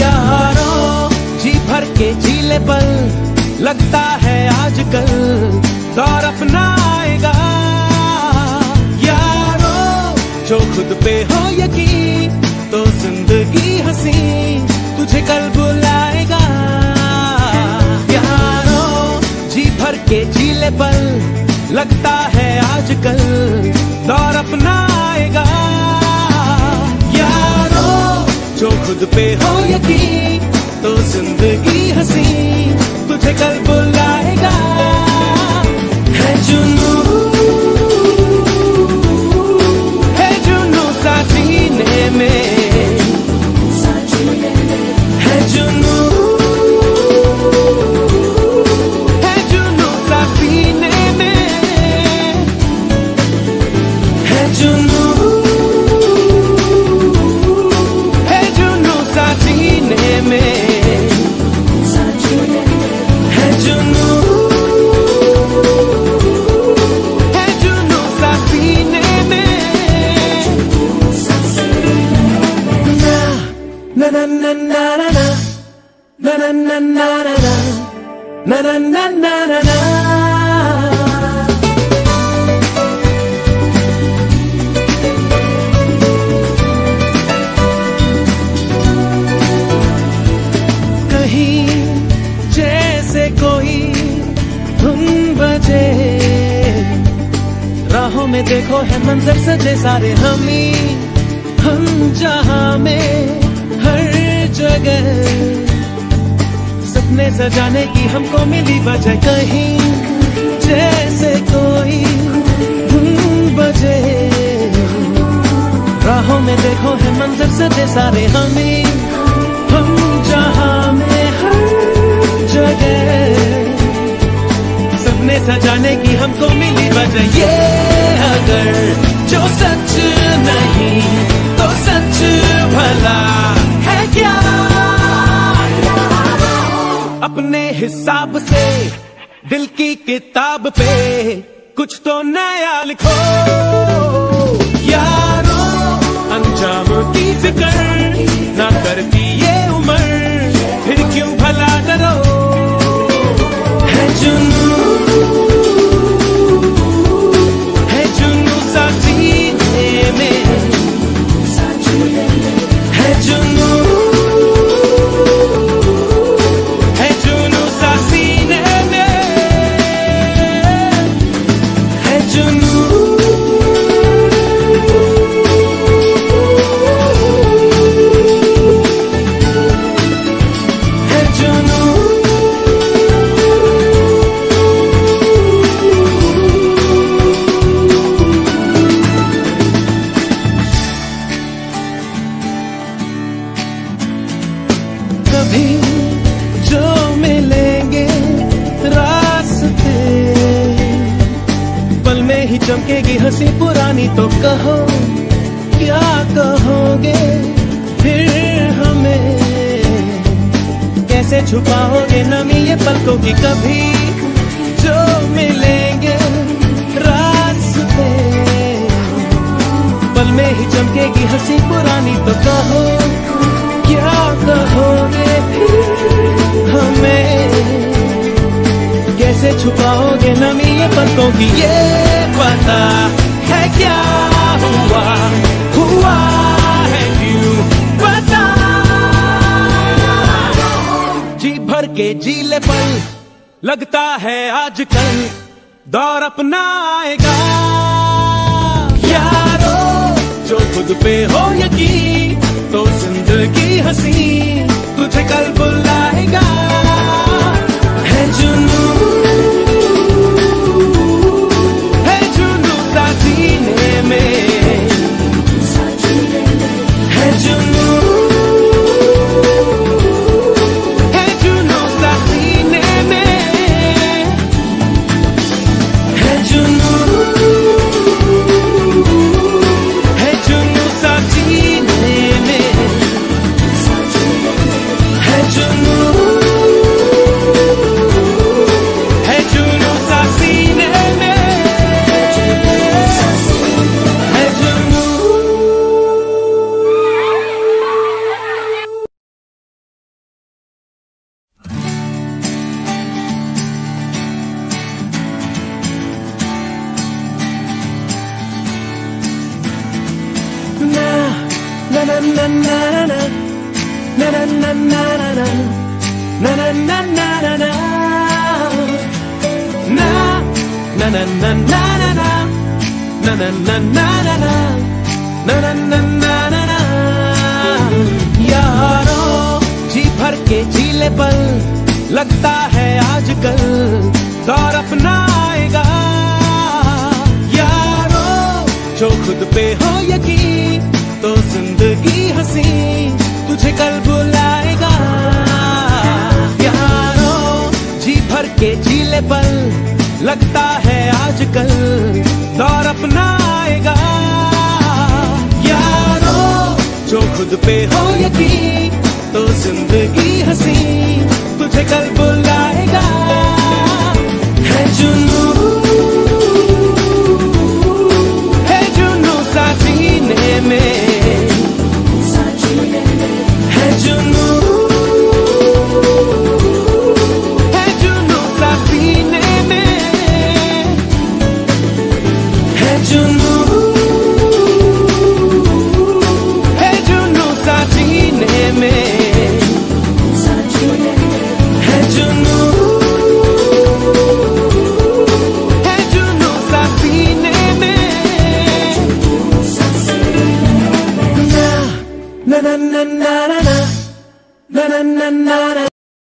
यारों, जी भर के झीले पल लगता है आजकल दौर अपना आएगा यारों, जो खुद पे हो यकीन तो ज़िंदगी हसी तुझे कल बुलाएगा। यारो जी भर के जीले पल लगता है आजकल दौर अपना आएगा यारो जो खुद पे हो यकीन कोई धुन बजे। राहों में देखो है मंजर सजे सारे हम। हम जहाँ में हर जगह। सपने सजाने की हमको मिली वजह कहीं। जैसे कोई धुन बजे। राहों में देखो है मंजर सजे सारे हमें। हम ये अगर जो सच नहीं तो सच भला है क्या? अपने हिसाब से दिल की किताब पे कुछ तो नया लिखो। यारो, अंजाम की फ़िक्र में ही चमकेगी हँसी पुरानी तो कहो, क्या कहोगे फिर हमें? कैसे छुपाओगे नमी ये पलकों की कभी? जो मिलेंगे रास्ते। पल में ही चमकेगी हँसी पुरानी तो कहो कैसे छुपाओगे नमी ये पलकों की? ये पता है क्या हुआ? हुआ है क्यों? पता जी भर के जीले पल लगता है आजकल। दौर अपना आएगा यारो, जो खुद पे हो यकीन तो ज़िंदगी हँसी तुझे कल बुलाएगा। यारों, जी भर के झीले पल लगता है आजकल दौर अपना आएगा यारों, जो खुद पे हो यकीन ज़िंदगी हँसी तुझे कल बुलाएगा। यारों जी भर के जीले पल लगता है आजकल, दौर अपना आएगा। यारों, जो खुद पे हो यकीन तो ज़िंदगी हँसी तुझे कल बुलाएगा।